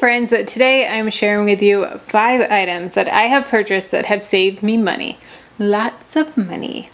friends, today I'm sharing with you five items that I have purchased that have saved me money. Lots of money.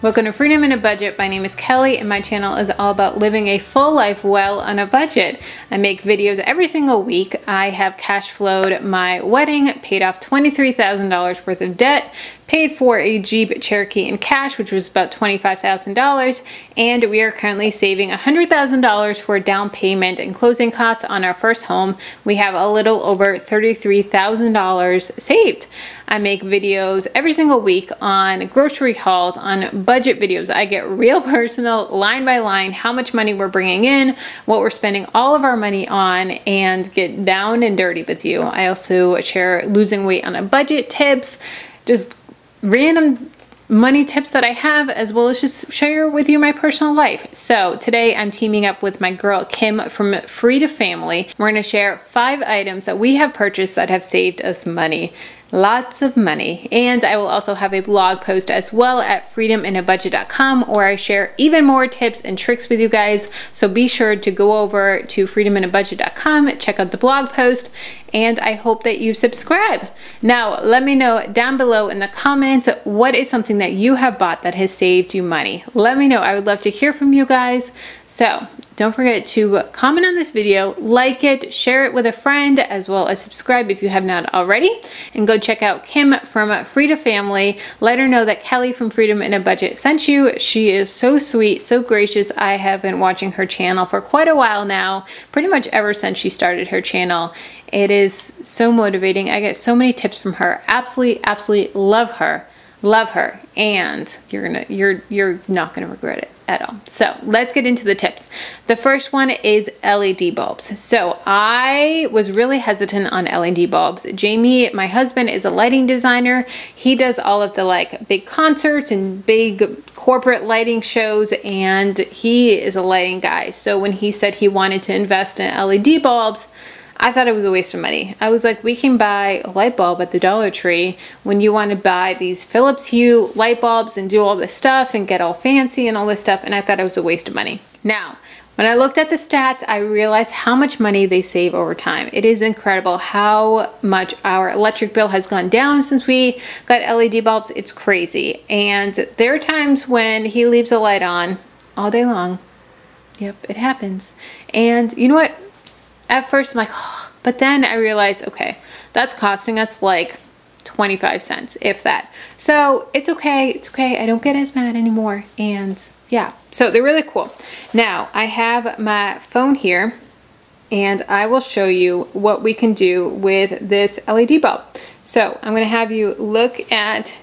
Welcome to Freedom in a Budget. My name is Kelly and my channel is all about living a full life well on a budget. I make videos every single week. I have cash flowed my wedding, paid off $23,000 worth of debt, paid for a Jeep Cherokee in cash, which was about $25,000, and we are currently saving $100,000 for down payment and closing costs on our first home. We have a little over $33,000 saved. I make videos every single week on grocery hauls, on budget videos. I get real personal, line by line, how much money we're bringing in, what we're spending all of our money on, and get down and dirty with you. I also share losing weight on a budget tips, just random money tips that I have, as well as just share with you my personal life. So today I'm teaming up with my girl Kim from Free to Family. We're gonna share five items that we have purchased that have saved us money lots of money. And I will also have a blog post as well at freedominabudget.com where I share even more tips and tricks with you guys. So be sure to go over to freedominabudget.com, check out the blog post, and I hope that you subscribe. Now, let me know down below in the comments what is something that you have bought that has saved you money. Let me know. I would love to hear from you guys. So don't forget to comment on this video, like it, share it with a friend, as well as subscribe if you have not already. And go check out Kim from Free to Family. Let her know that Kelly from Freedom in a Budget sent you. She is so sweet, so gracious. I have been watching her channel for quite a while now, pretty much ever since she started her channel. It is so motivating. I get so many tips from her. Absolutely, absolutely love her. Love her. And you're gonna you're you're not gonna regret it at all. So let's get into the tips. The first one is LED bulbs. So I was really hesitant on LED bulbs. Jamie, my husband, is a lighting designer. He does all of the like big concerts and big corporate lighting shows and he is a lighting guy. So when he said he wanted to invest in LED bulbs, I thought it was a waste of money. I was like, we can buy a light bulb at the Dollar Tree when you want to buy these Philips Hue light bulbs and do all this stuff and get all fancy and all this stuff. And I thought it was a waste of money. Now, when I looked at the stats, I realized how much money they save over time. It is incredible how much our electric bill has gone down since we got LED bulbs. It's crazy. And there are times when he leaves a light on all day long. Yep, it happens. And you know what? At first I'm like, oh. but then I realized, okay, that's costing us like 25 cents, if that. So it's okay, it's okay, I don't get as mad anymore. And yeah, so they're really cool. Now, I have my phone here and I will show you what we can do with this LED bulb. So I'm gonna have you look at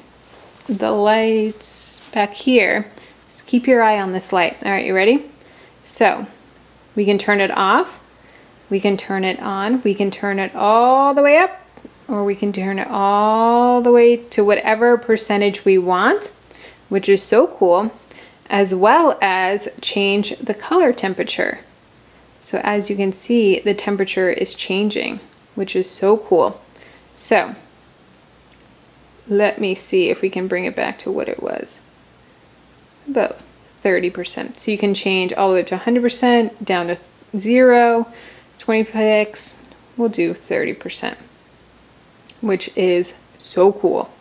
the lights back here. Just keep your eye on this light. All right, you ready? So we can turn it off we can turn it on. We can turn it all the way up or we can turn it all the way to whatever percentage we want, which is so cool, as well as change the color temperature. So as you can see, the temperature is changing, which is so cool. So let me see if we can bring it back to what it was. About 30%. So you can change all the way to 100%, down to zero, 26, we'll do 30%, which is so cool.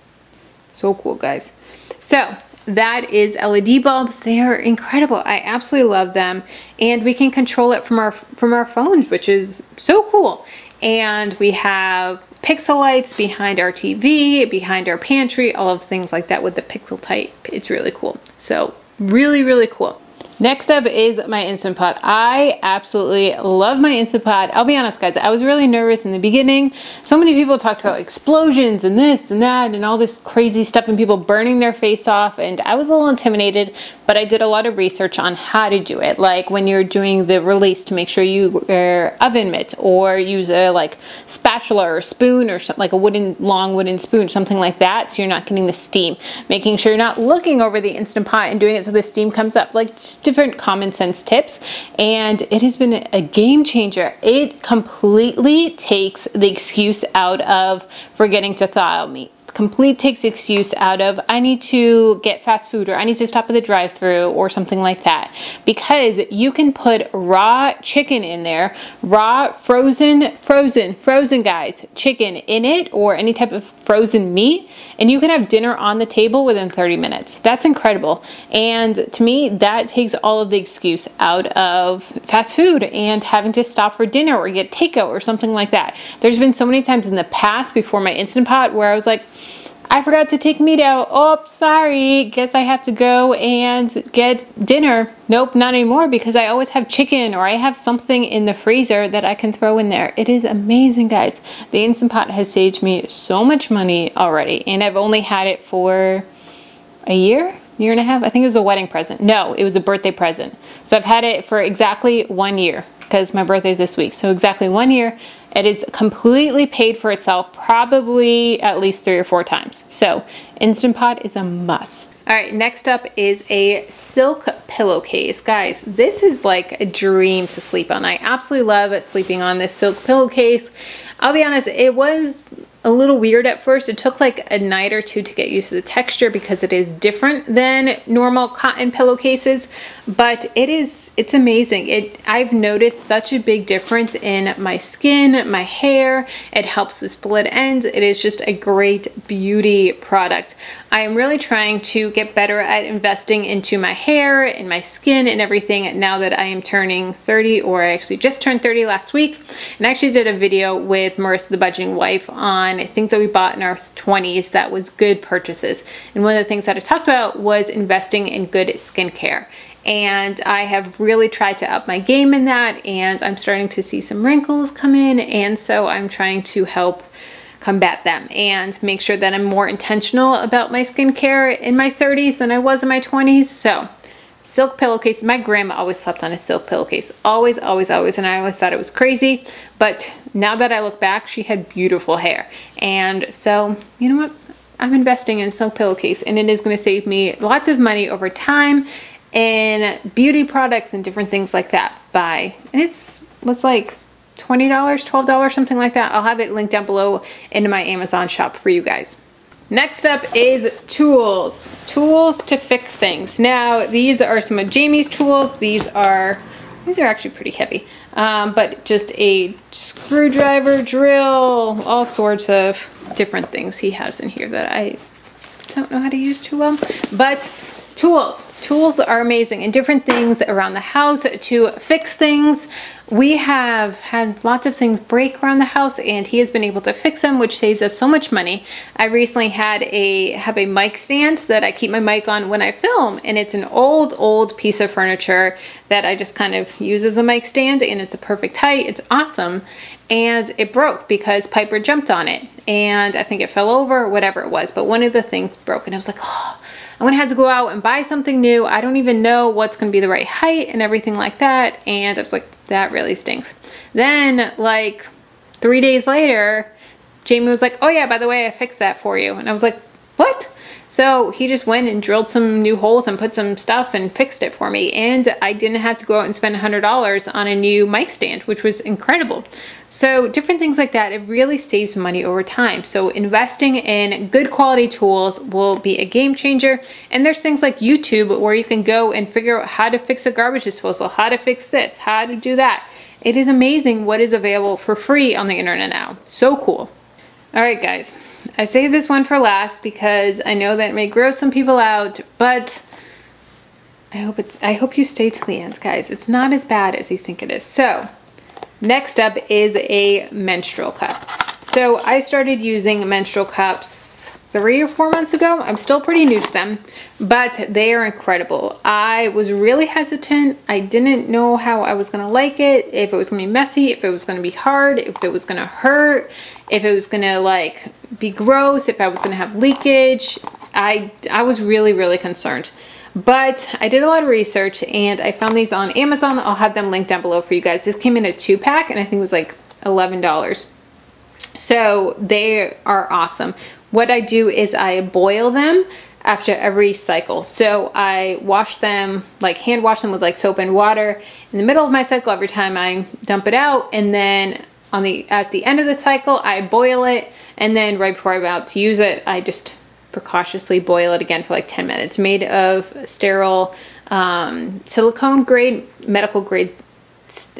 So cool, guys. So that is LED bulbs. They are incredible. I absolutely love them. And we can control it from our from our phones, which is so cool. And we have pixel lights behind our TV, behind our pantry, all of things like that with the pixel type. It's really cool. So really, really cool. Next up is my Instant Pot. I absolutely love my Instant Pot. I'll be honest guys, I was really nervous in the beginning. So many people talked about explosions and this and that and all this crazy stuff and people burning their face off and I was a little intimidated, but I did a lot of research on how to do it. Like when you're doing the release to make sure you wear oven mitts or use a like spatula or spoon or something like a wooden, long wooden spoon, something like that so you're not getting the steam. Making sure you're not looking over the Instant Pot and doing it so the steam comes up. Like just different common sense tips and it has been a game changer. It completely takes the excuse out of forgetting to thaw meat complete takes excuse out of I need to get fast food or I need to stop at the drive through or something like that. Because you can put raw chicken in there, raw, frozen, frozen, frozen guys, chicken in it or any type of frozen meat, and you can have dinner on the table within 30 minutes. That's incredible. And to me, that takes all of the excuse out of fast food and having to stop for dinner or get takeout or something like that. There's been so many times in the past before my Instant Pot where I was like, I forgot to take meat out. Oh, sorry. Guess I have to go and get dinner. Nope, not anymore because I always have chicken or I have something in the freezer that I can throw in there. It is amazing, guys. The Instant Pot has saved me so much money already and I've only had it for a year, year and a half. I think it was a wedding present. No, it was a birthday present. So I've had it for exactly one year because my birthday is this week. So exactly one year. It is completely paid for itself, probably at least three or four times. So Instant Pot is a must. All right, next up is a silk pillowcase. Guys, this is like a dream to sleep on. I absolutely love sleeping on this silk pillowcase. I'll be honest, it was a little weird at first. It took like a night or two to get used to the texture because it is different than normal cotton pillowcases, but it is, it's amazing. It I've noticed such a big difference in my skin, my hair. It helps with split ends. It is just a great beauty product. I am really trying to get better at investing into my hair and my skin and everything now that I am turning 30 or I actually just turned 30 last week and I actually did a video with Marissa the Budgeting Wife on things that we bought in our 20s that was good purchases and one of the things that I talked about was investing in good skincare and I have really tried to up my game in that and I'm starting to see some wrinkles come in and so I'm trying to help combat them and make sure that I'm more intentional about my skincare in my 30s than I was in my 20s. So silk pillowcases. My grandma always slept on a silk pillowcase. Always, always, always. And I always thought it was crazy. But now that I look back, she had beautiful hair. And so, you know what? I'm investing in a silk pillowcase and it is going to save me lots of money over time in beauty products and different things like that by, and it's, was like $20, $12, something like that. I'll have it linked down below into my Amazon shop for you guys. Next up is tools. Tools to fix things. Now, these are some of Jamie's tools. These are, these are actually pretty heavy. Um, but just a screwdriver, drill, all sorts of different things he has in here that I don't know how to use too well. But Tools. Tools are amazing and different things around the house to fix things. We have had lots of things break around the house and he has been able to fix them, which saves us so much money. I recently had a have a mic stand that I keep my mic on when I film and it's an old, old piece of furniture that I just kind of use as a mic stand and it's a perfect height. It's awesome. And it broke because Piper jumped on it and I think it fell over, whatever it was. But one of the things broke and I was like, oh, I'm gonna have to go out and buy something new. I don't even know what's gonna be the right height and everything like that. And I was like, that really stinks. Then like three days later, Jamie was like, oh yeah, by the way, I fixed that for you. And I was like, what? So he just went and drilled some new holes and put some stuff and fixed it for me. And I didn't have to go out and spend $100 on a new mic stand, which was incredible. So different things like that, it really saves money over time. So investing in good quality tools will be a game changer. And there's things like YouTube where you can go and figure out how to fix a garbage disposal, how to fix this, how to do that. It is amazing what is available for free on the internet now. So cool. All right, guys, I saved this one for last because I know that may gross some people out, but I hope it's I hope you stay to the end, guys. It's not as bad as you think it is. So, next up is a menstrual cup. So, I started using menstrual cups three or four months ago. I'm still pretty new to them, but they are incredible. I was really hesitant. I didn't know how I was gonna like it, if it was gonna be messy, if it was gonna be hard, if it was gonna hurt, if it was gonna like be gross, if I was gonna have leakage. I, I was really, really concerned. But I did a lot of research and I found these on Amazon. I'll have them linked down below for you guys. This came in a two pack and I think it was like $11. So they are awesome. What I do is I boil them after every cycle. So I wash them, like hand wash them with like soap and water in the middle of my cycle every time I dump it out. And then on the at the end of the cycle, I boil it, and then right before I'm about to use it, I just precautiously boil it again for like 10 minutes. Made of sterile um, silicone grade, medical grade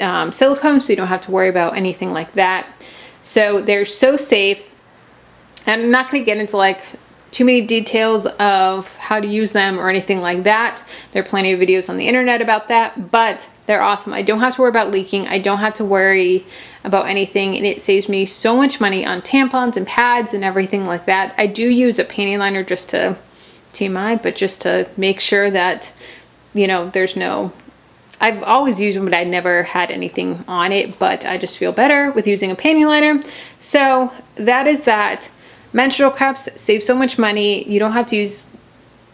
um, silicone, so you don't have to worry about anything like that. So they're so safe. I'm not going to get into like too many details of how to use them or anything like that. There are plenty of videos on the internet about that, but they're awesome. I don't have to worry about leaking. I don't have to worry about anything and it saves me so much money on tampons and pads and everything like that. I do use a panty liner just to TMI, but just to make sure that, you know, there's no I've always used them, but I never had anything on it, but I just feel better with using a panty liner. So that is that. Menstrual cups save so much money. You don't have to use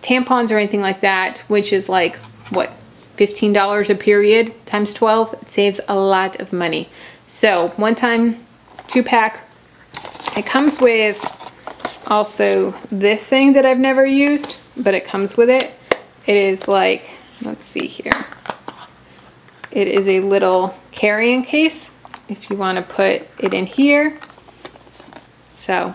tampons or anything like that, which is like, what, $15 a period times 12? It saves a lot of money. So one time, two pack. It comes with also this thing that I've never used, but it comes with it. It is like, let's see here. It is a little carrying case if you want to put it in here. So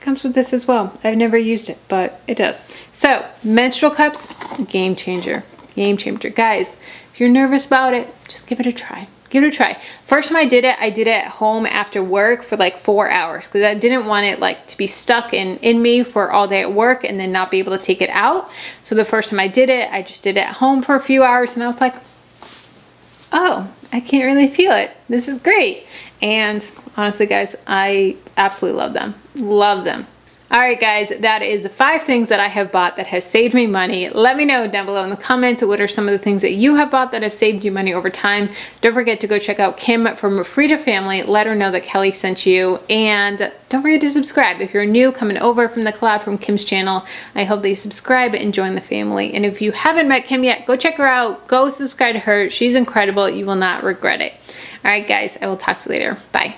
comes with this as well. I've never used it, but it does. So menstrual cups, game changer, game changer. Guys, if you're nervous about it, just give it a try. Give it a try. First time I did it, I did it at home after work for like four hours because I didn't want it like to be stuck in, in me for all day at work and then not be able to take it out. So the first time I did it, I just did it at home for a few hours and I was like, oh, I can't really feel it. This is great. And honestly, guys, I absolutely love them. Love them. All right, guys, that is five things that I have bought that have saved me money. Let me know down below in the comments what are some of the things that you have bought that have saved you money over time. Don't forget to go check out Kim from Free to Family. Let her know that Kelly sent you. And don't forget to subscribe. If you're new coming over from the collab from Kim's channel, I hope that you subscribe and join the family. And if you haven't met Kim yet, go check her out. Go subscribe to her. She's incredible. You will not regret it. All right, guys, I will talk to you later. Bye.